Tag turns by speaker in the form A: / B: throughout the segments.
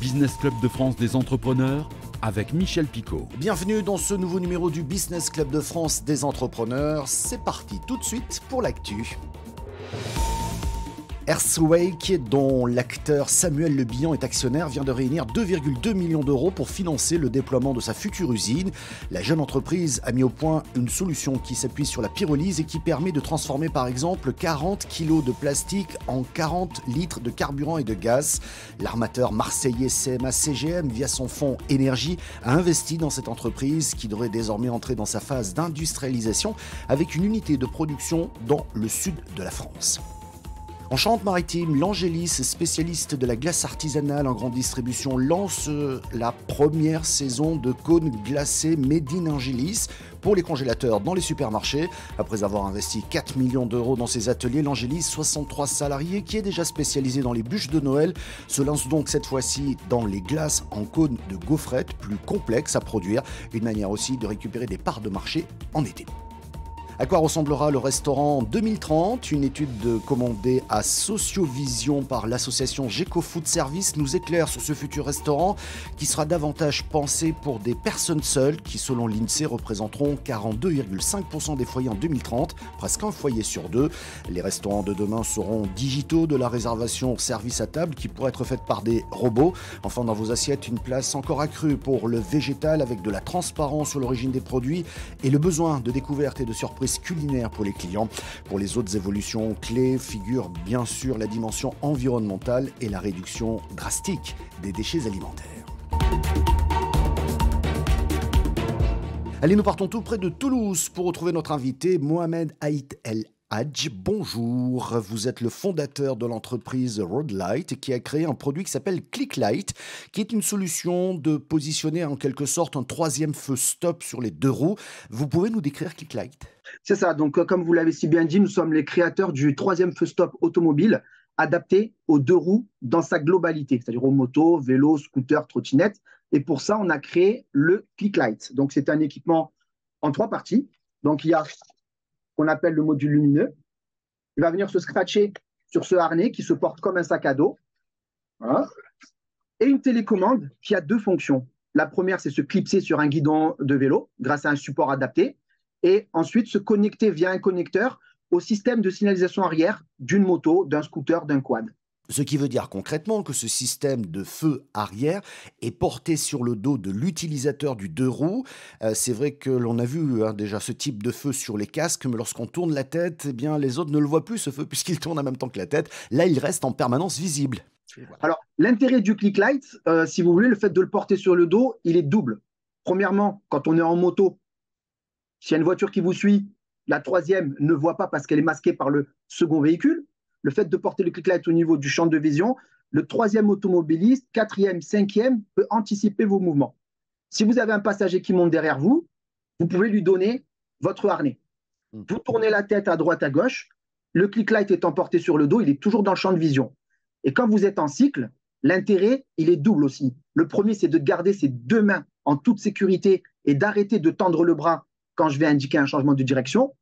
A: Business Club de France des entrepreneurs avec Michel Picot.
B: Bienvenue dans ce nouveau numéro du Business Club de France des entrepreneurs. C'est parti tout de suite pour l'actu. Earthwake, dont l'acteur Samuel Le Bihan est actionnaire, vient de réunir 2,2 millions d'euros pour financer le déploiement de sa future usine. La jeune entreprise a mis au point une solution qui s'appuie sur la pyrolyse et qui permet de transformer par exemple 40 kg de plastique en 40 litres de carburant et de gaz. L'armateur marseillais CMA CGM, via son fonds énergie, a investi dans cette entreprise qui devrait désormais entrer dans sa phase d'industrialisation avec une unité de production dans le sud de la France. En Charente-Maritime, l'Angélis, spécialiste de la glace artisanale en grande distribution, lance euh, la première saison de cônes glacés Made in Angélis pour les congélateurs dans les supermarchés. Après avoir investi 4 millions d'euros dans ses ateliers, l'Angélis, 63 salariés, qui est déjà spécialisé dans les bûches de Noël, se lance donc cette fois-ci dans les glaces en cônes de gaufrettes plus complexes à produire, une manière aussi de récupérer des parts de marché en été. À quoi ressemblera le restaurant en 2030 Une étude commandée à Sociovision par l'association Geco Food Service nous éclaire sur ce futur restaurant qui sera davantage pensé pour des personnes seules qui, selon l'INSEE, représenteront 42,5% des foyers en 2030, presque un foyer sur deux. Les restaurants de demain seront digitaux, de la réservation au service à table qui pourrait être faite par des robots. Enfin, dans vos assiettes, une place encore accrue pour le végétal avec de la transparence sur l'origine des produits et le besoin de découverte et de surprise culinaire pour les clients. Pour les autres évolutions clés figurent bien sûr la dimension environnementale et la réduction drastique des déchets alimentaires. Allez, nous partons tout près de Toulouse pour retrouver notre invité Mohamed Haït El Hadj, bonjour. Vous êtes le fondateur de l'entreprise Roadlight qui a créé un produit qui s'appelle Clicklight, qui est une solution de positionner en quelque sorte un troisième feu stop sur les deux roues. Vous pouvez nous décrire Clicklight?
C: C'est ça. Donc, euh, comme vous l'avez si bien dit, nous sommes les créateurs du troisième feu stop automobile adapté aux deux roues dans sa globalité, c'est-à-dire aux motos, vélos, scooters, trottinettes. Et pour ça, on a créé le Clicklight. Donc, c'est un équipement en trois parties. Donc, il y a qu'on appelle le module lumineux. Il va venir se scratcher sur ce harnais qui se porte comme un sac à dos. Et une télécommande qui a deux fonctions. La première, c'est se clipser sur un guidon de vélo grâce à un support adapté. Et ensuite, se connecter via un connecteur au système de signalisation arrière d'une moto, d'un scooter, d'un quad.
B: Ce qui veut dire concrètement que ce système de feu arrière est porté sur le dos de l'utilisateur du deux roues. Euh, c'est vrai que l'on a vu hein, déjà ce type de feu sur les casques, mais lorsqu'on tourne la tête, eh bien les autres ne le voient plus ce feu puisqu'il tourne en même temps que la tête. Là, il reste en permanence visible.
C: Alors, l'intérêt du click light, euh, si vous voulez, le fait de le porter sur le dos, il est double. Premièrement, quand on est en moto, s'il y a une voiture qui vous suit, la troisième ne voit pas parce qu'elle est masquée par le second véhicule le fait de porter le click light au niveau du champ de vision, le troisième automobiliste, quatrième, cinquième peut anticiper vos mouvements. Si vous avez un passager qui monte derrière vous, vous pouvez lui donner votre harnais. Hmm. Vous tournez la tête à droite, à gauche, le click light étant porté sur le dos, il est toujours dans le champ de vision. Et quand vous êtes en cycle, l'intérêt, il est double aussi. Le premier, c'est de garder ses deux mains en toute sécurité et d'arrêter de tendre le bras quand je vais indiquer un changement de direction.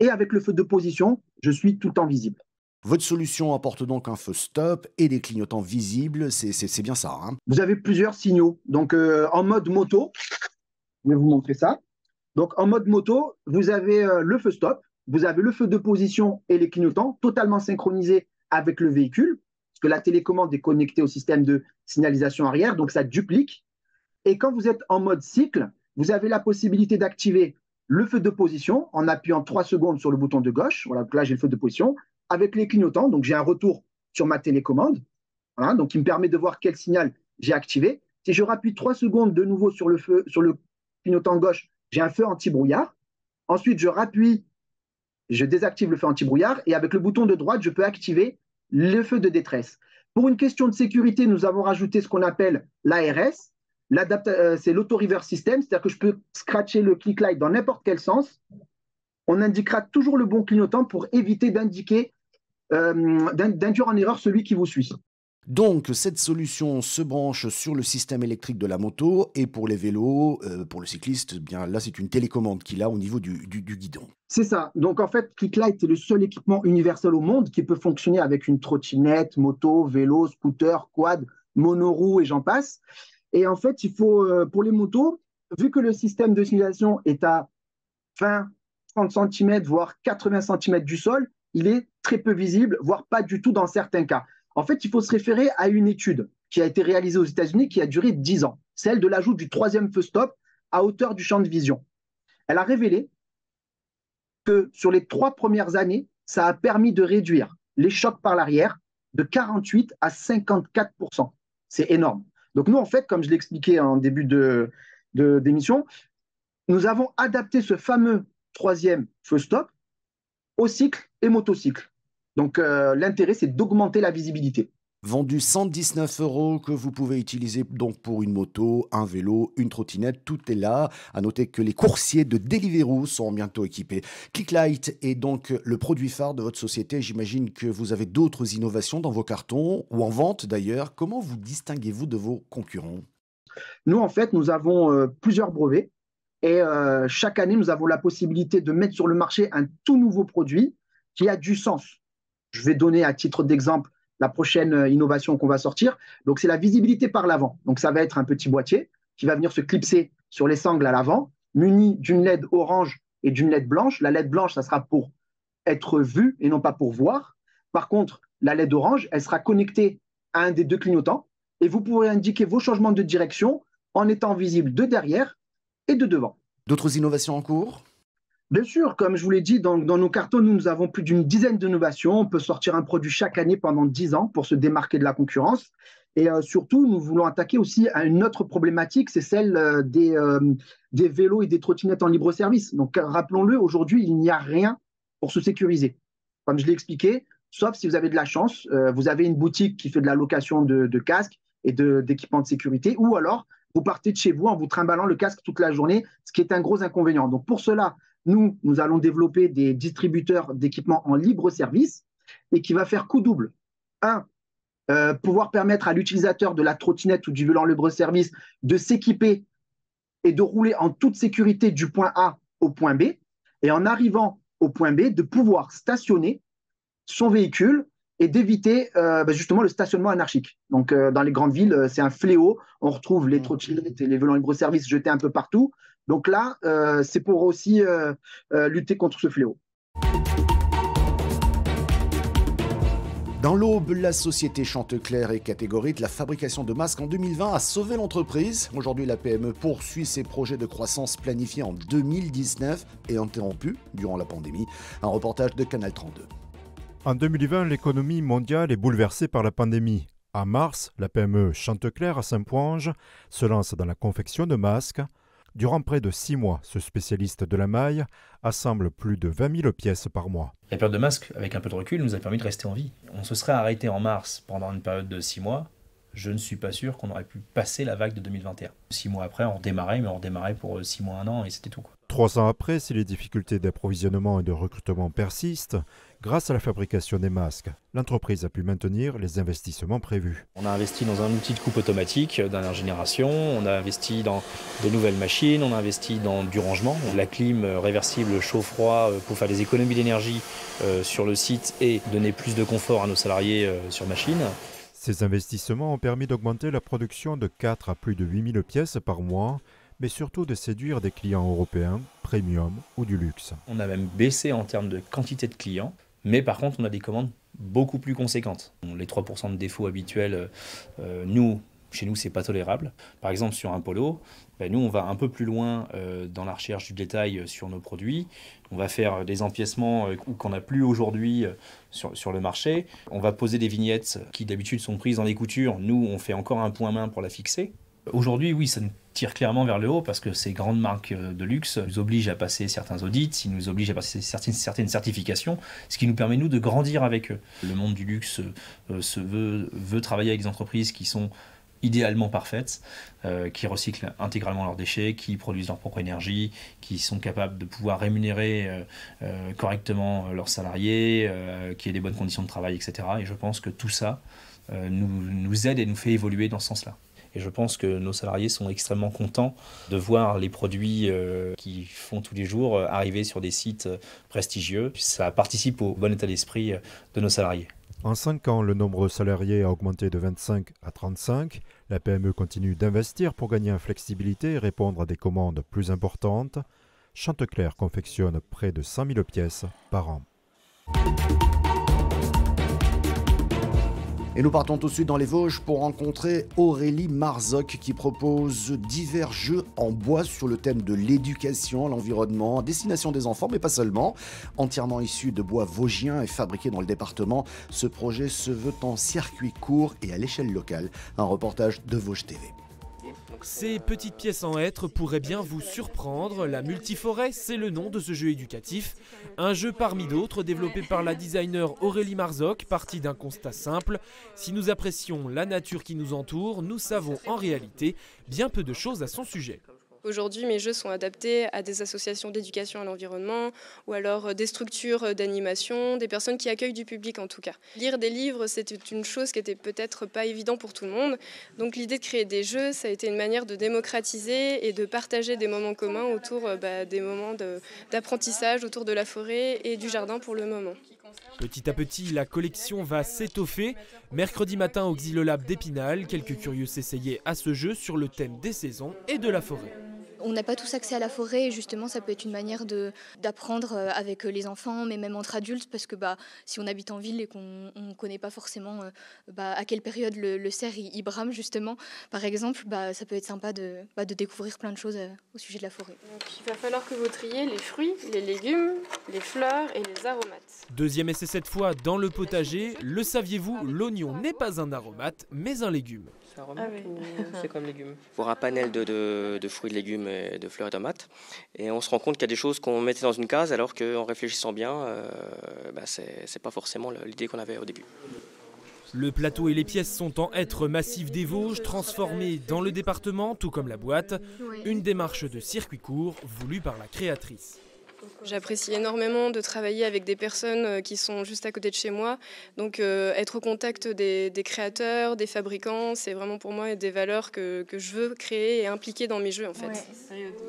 C: Et avec le feu de position, je suis tout le temps visible.
B: Votre solution apporte donc un feu stop et des clignotants visibles, c'est bien ça. Hein
C: vous avez plusieurs signaux. Donc euh, en mode moto, je vais vous montrer ça. Donc en mode moto, vous avez euh, le feu stop, vous avez le feu de position et les clignotants totalement synchronisés avec le véhicule, parce que la télécommande est connectée au système de signalisation arrière, donc ça duplique. Et quand vous êtes en mode cycle, vous avez la possibilité d'activer le feu de position en appuyant 3 secondes sur le bouton de gauche. Voilà, donc là j'ai le feu de position avec les clignotants. Donc, j'ai un retour sur ma télécommande, donc qui me permet de voir quel signal j'ai activé. Si je rappuie trois secondes de nouveau sur le feu, sur le clignotant gauche, j'ai un feu anti-brouillard. Ensuite, je rappuie, je désactive le feu anti-brouillard et avec le bouton de droite, je peux activer le feu de détresse. Pour une question de sécurité, nous avons rajouté ce qu'on appelle l'ARS. Euh, c'est l'auto-reverse system, c'est-à-dire que je peux scratcher le click light dans n'importe quel sens. On indiquera toujours le bon clignotant pour éviter d'indiquer d'induire en erreur celui qui vous suit.
B: Donc cette solution se branche sur le système électrique de la moto et pour les vélos, euh, pour le cycliste, eh bien là c'est une télécommande qu'il a au niveau du, guidon.
C: C'est ça. Donc en fait, Clicklight est le seul équipement universel au monde qui peut fonctionner avec une trottinette, moto, vélo, scooter, quad, monoroue et j'en passe. Et en fait, il faut, pour les motos, vu que le système de signalisation est à 20, 30 cm, voire 80 cm du sol, il est très peu visible, voire pas du tout dans certains cas. En fait, il faut se référer à une étude qui a été réalisée aux États-Unis qui a duré 10 ans, celle de l'ajout du troisième feu stop à hauteur du champ de vision. Elle a révélé que sur les trois premières années, ça a permis de réduire les chocs par l'arrière de 48 à 54% C'est énorme. Donc nous, en fait, comme je l'expliquais en début de, d'émission, nous avons adapté ce fameux troisième feu stop au cycle et motocycle. Donc euh, l'intérêt, c'est d'augmenter la visibilité.
B: Vendu 119 euros que vous pouvez utiliser donc pour une moto, un vélo, une trottinette, tout est là. À noter que les coursiers de Deliveroo sont bientôt équipés. Clicklight est donc le produit phare de votre société. J'imagine que vous avez d'autres innovations dans vos cartons ou en vente d'ailleurs. Comment vous distinguez-vous de vos concurrents?
C: Nous, en fait, nous avons euh, plusieurs brevets et euh, chaque année, nous avons la possibilité de mettre sur le marché un tout nouveau produit qui a du sens. Je vais donner à titre d'exemple la prochaine euh, innovation qu'on va sortir. Donc, c'est la visibilité par l'avant. Donc, ça va être un petit boîtier qui va venir se clipser sur les sangles à l'avant, muni d'une LED orange et d'une LED blanche. La LED blanche, ça sera pour être vue et non pas pour voir. Par contre, la LED orange, elle sera connectée à un des deux clignotants et vous pourrez indiquer vos changements de direction en étant visible de derrière et de devant.
B: D'autres innovations en cours?
C: Bien sûr, comme je vous l'ai dit, dans, nos cartons, nous, nous avons plus d'une dizaine d'innovations. On peut sortir un produit chaque année pendant 10 ans pour se démarquer de la concurrence. Et euh, surtout, nous voulons attaquer aussi à une autre problématique, c'est celle euh, des, euh, des vélos et des trottinettes en libre service. Donc, rappelons-le, aujourd'hui, il n'y a rien pour se sécuriser. Comme je l'ai expliqué, sauf si vous avez de la chance, vous avez une boutique qui fait de la location de, de casques et d'équipements de, de sécurité, ou alors vous partez de chez vous en vous trimballant le casque toute la journée, ce qui est un gros inconvénient. Donc pour cela, nous, nous allons développer des distributeurs d'équipements en libre service et qui va faire coup double. Un, euh, pouvoir permettre à l'utilisateur de la trottinette ou du vélo en libre service de s'équiper et de rouler en toute sécurité du point A au point B. Et en arrivant au point B, de pouvoir stationner son véhicule et d'éviter euh, bah, justement le stationnement anarchique. Donc, euh, dans les grandes villes, euh, c'est un fléau. On retrouve les mmh. trottinettes et les volants libre-service jetés un peu partout. Donc là, c'est pour aussi lutter contre ce fléau.
B: Dans l'aube, la société Chanteclair est catégorique. La fabrication de masques en 2020 a sauvé l'entreprise. Aujourd'hui, la PME poursuit ses projets de croissance planifiés en 2019 et interrompus durant la pandémie. Un reportage de Canal 32.
D: En 2020, l'économie mondiale est bouleversée par la pandémie. En mars, la PME Chanteclair à Saint-Poinge se lance dans la confection de masques. Durant près de six mois, ce spécialiste de la maille assemble plus de 20 000 pièces par mois.
E: La période de masque, avec un peu de recul, nous a permis de rester en vie. On se serait arrêté en mars pendant une période de six mois. Je ne suis pas sûr qu'on aurait pu passer la vague de 2021. Six mois après, on redémarrait, mais on redémarrait pour six mois, un an, et c'était tout.
D: Trois ans après, si les difficultés d'approvisionnement et de recrutement persistent, grâce à la fabrication des masques, l'entreprise a pu maintenir les investissements prévus.
E: On a investi dans un outil de coupe automatique dernière génération, on a investi dans de nouvelles machines, on a investi dans du rangement, la clim réversible chaud-froid euh, pour faire des économies d'énergie euh, sur le site et donner plus de confort à nos salariés euh, sur machine.
D: Ces investissements ont permis d'augmenter la production de 4 à plus de 8000 pièces par mois mais surtout de séduire des clients européens, premium ou du luxe.
E: On a même baissé en termes de quantité de clients, mais par contre on a des commandes beaucoup plus conséquentes. Les 3% de défauts habituels, euh, nous, chez nous, c'est pas tolérable. Par exemple, sur un polo, ben, nous, on va un peu plus loin euh, dans la recherche du détail euh, sur nos produits. On va faire des empiècements qu'on n'a plus aujourd'hui sur, sur, le marché. On va poser des vignettes qui d'habitude sont prises dans les coutures. Nous, on fait encore un point main pour la fixer. Aujourd'hui, oui, ça nous tire clairement vers le haut parce que ces grandes marques euh, de luxe nous obligent à passer certains audits, ils nous obligent à passer certaines, certifications, ce qui nous permet, nous, de grandir avec eux. Le monde du luxe euh, veut, travailler avec des entreprises qui sont idéalement parfaites, euh, qui recyclent intégralement leurs déchets, qui produisent leur propre énergie, qui sont capables de pouvoir rémunérer correctement leurs salariés, qui aient des bonnes conditions de travail, etc. Et je pense que tout ça nous aide et nous fait évoluer dans ce sens-là. Et je pense que nos salariés sont extrêmement contents de voir les produits euh, qu'ils font tous les jours euh, arriver sur des sites euh, prestigieux. Ça participe au bon état d'esprit de nos salariés.
D: En 5 ans, le nombre de salariés a augmenté de 25 à 35. La PME continue d'investir pour gagner en flexibilité et répondre à des commandes plus importantes. Chanteclair confectionne près de 100 000 pièces par an.
B: Et nous partons tout de suite dans les Vosges pour rencontrer Aurélie Marzoc qui propose divers jeux en bois sur le thème de l'éducation, l'environnement, destination des enfants, mais pas seulement. Entièrement issu de bois vosgien et fabriqué dans le département, ce projet se veut en circuit court et à l'échelle locale. Un reportage de Vosges TV.
F: Ces petites pièces en hêtre pourraient bien vous surprendre. La multiforêt, c'est le nom de ce jeu éducatif. Un jeu parmi d'autres développé par la designer Aurélie Marzoc, parti d'un constat simple. Si nous apprécions la nature qui nous entoure, nous savons en réalité bien peu de choses à son sujet.
G: Aujourd'hui, mes jeux sont adaptés à des associations d'éducation à l'environnement ou alors euh, des structures euh, d'animation, des personnes qui accueillent du public en tout cas. Lire des livres, c'était une chose qui était peut-être pas évident pour tout le monde. Donc l'idée de créer des jeux, ça a été une manière de démocratiser et de partager des moments communs autour euh, bah, des moments d'apprentissage autour de la forêt et du jardin pour le moment.
F: Petit à petit, la collection va s'étoffer. Mercredi matin au Xylolab d'Épinal, quelques curieux s'essayaient à ce jeu sur le thème des saisons et de la forêt
H: on n'a pas tous accès à la forêt et justement ça peut être une manière d'apprendre euh, avec euh, les enfants mais même entre adultes parce que bah, si on habite en ville et qu'on ne connaît pas forcément euh, bah, à quelle période le, cerf il, brame justement par exemple bah, ça peut être sympa de, bah, de découvrir plein de choses au sujet de la forêt.
G: il va falloir que vous triez les fruits, les légumes, les fleurs et les aromates.
F: Deuxième essai cette fois dans le potager, le saviez-vous, l'oignon n'est pas un aromate mais un légume.
I: Ah c'est comme légumes? Pour un panel de, de, fruits, de légumes, et de fleurs et tomates. Et on se rend compte qu'il y a des choses qu'on mettait dans une case alors qu'en réfléchissant bien, euh, bah c'est pas forcément l'idée qu'on avait au début.
F: Le plateau et les pièces sont en hêtre massif des Vosges, transformés dans le département, tout comme la boîte. Une démarche de circuit court voulue par la créatrice.
G: J'apprécie énormément de travailler avec des personnes euh, qui sont juste à côté de chez moi. Donc euh, être au contact des, créateurs, des fabricants, c'est vraiment pour moi des valeurs que, je veux créer et impliquer dans mes jeux en fait.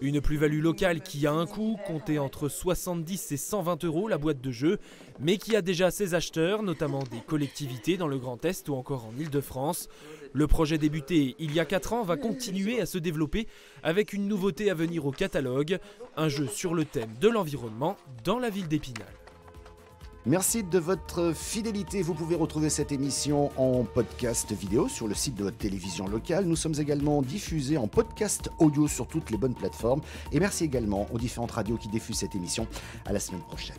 F: Une plus-value locale qui a un coût, compté entre 70 et 120 euros la boîte de jeu, mais qui a déjà ses acheteurs, notamment des collectivités dans le Grand Est ou encore en Ile-de-France. Le projet débuté il y a 4 ans va continuer à se développer avec une nouveauté à venir au catalogue, un jeu sur le thème de l'environnement dans la ville d'Épinal.
B: Merci de votre fidélité. Vous pouvez retrouver cette émission en podcast vidéo sur le site de votre télévision locale. Nous sommes également diffusés en podcast audio sur toutes les bonnes plateformes. Et merci également aux différentes radios qui diffusent cette émission. À la semaine prochaine.